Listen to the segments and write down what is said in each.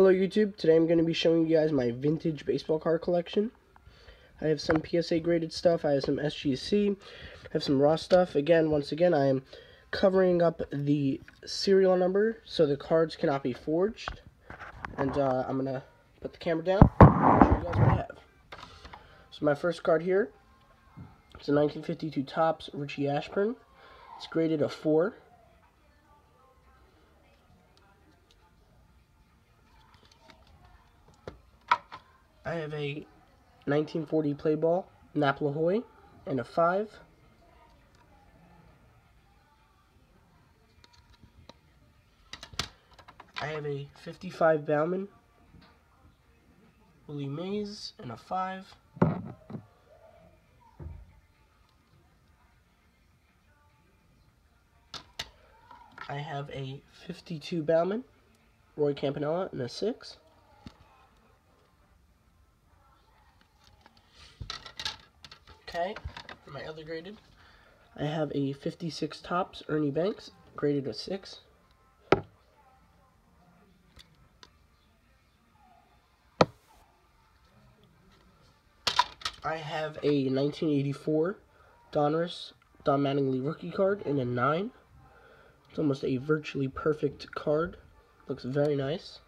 Hello YouTube, today I'm going to be showing you guys my vintage baseball card collection. I have some PSA graded stuff, I have some SGC, I have some raw stuff. Again, once again, I am covering up the serial number so the cards cannot be forged. And uh, I'm going to put the camera down show you guys what I have. So my first card here, it's a 1952 Topps Richie Ashburn. It's graded a 4. I have a 1940 play ball, Nap La and a 5. I have a 55 Bowman, Willie Mays, and a 5. I have a 52 Bowman, Roy Campanella, and a 6. Okay, for my other graded, I have a 56 Topps Ernie Banks, graded a 6. I have a 1984 Donruss Don Mattingly rookie card in a 9. It's almost a virtually perfect card. Looks very nice.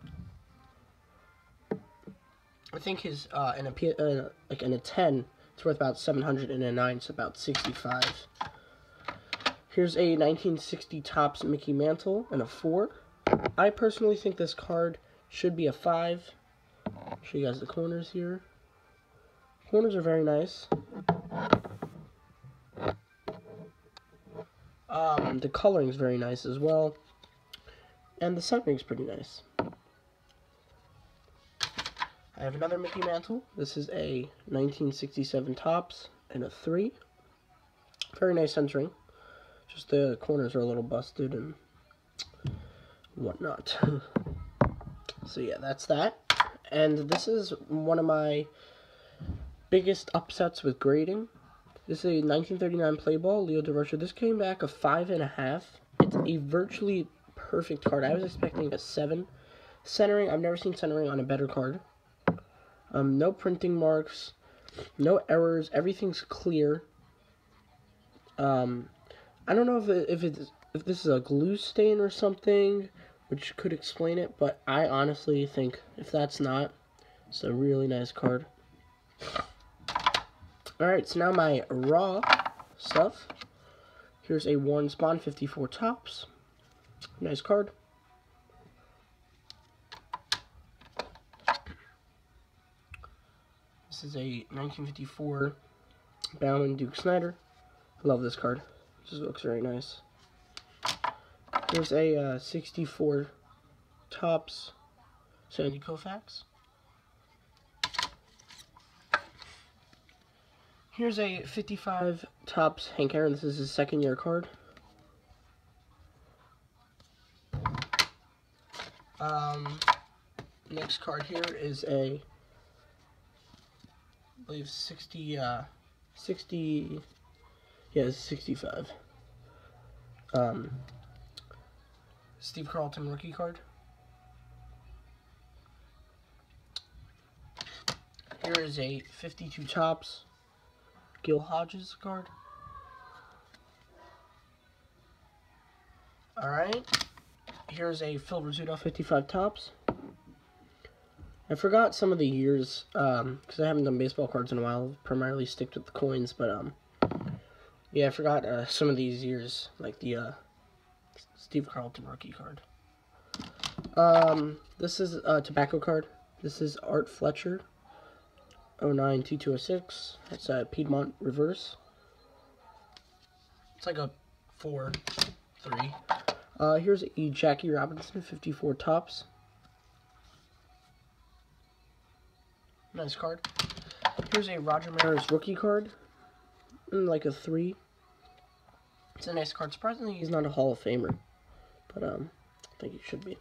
I think his uh, in a uh, like in a 10 it's worth about 700 and a 9, so about 65. Here's a 1960 Topps Mickey Mantle and a 4. I personally think this card should be a 5. I'll show you guys the corners here. Corners are very nice. Um, the coloring is very nice as well. And the is pretty nice. I have another Mickey Mantle. This is a 1967 Topps and a 3. Very nice centering. Just the corners are a little busted and whatnot. so yeah, that's that. And this is one of my biggest upsets with grading. This is a 1939 play ball, Leo Durocher. This came back a 5.5. It's a virtually perfect card. I was expecting a 7. Centering, I've never seen centering on a better card. Um, no printing marks, no errors. Everything's clear. Um, I don't know if it, if it's if this is a glue stain or something, which could explain it. But I honestly think if that's not, it's a really nice card. Alright, so now my raw stuff. Here's a Warren Spahn 54 Topps. Nice card. Is a 1954 Bowman Duke Snider. I love this card. Just looks very nice. Here's a uh, 64 Topps Sandy Koufax. Here's a 55 Topps Hank Aaron. This is his second year card. Um, next card here is a believe 60, uh, 60, yeah, 65. Um, Steve Carlton rookie card. Here is a 52 Topps Gil Hodges card. Alright. Here's a Phil Rizzuto 55 Topps. I forgot some of the years, um, because I haven't done baseball cards in a while. primarily sticked with the coins, but, um, yeah, I forgot, uh, some of these years, like the, uh, Steve Carlton rookie card. Um, this is a tobacco card. This is Art Fletcher, 092206. It's a Piedmont reverse. It's like a 4, 3. Uh, here's a Jackie Robinson, 54 Topps. Nice card. Here's a Roger Maris rookie card. Like a 3. It's a nice card. Surprisingly, he's not a Hall of Famer. But, um, I think he should be.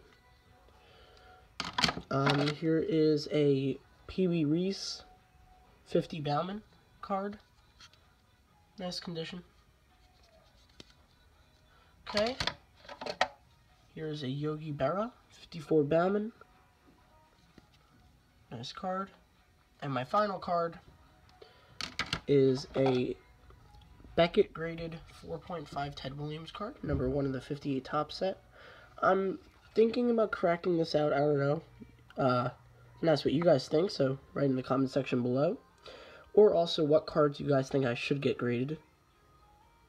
Um, here is a Pee Wee Reese 50 Bowman card. Nice condition. Okay. Here's a Yogi Berra 54 Bowman. Nice card. And my final card is a Beckett graded 4.5 Ted Williams card, number one in the 58 top set. I'm thinking about cracking this out. I don't know. Uh, and that's what you guys think, so write in the comment section below. Or also what cards you guys think I should get graded.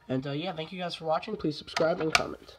And uh, yeah, thank you guys for watching. Please subscribe and comment.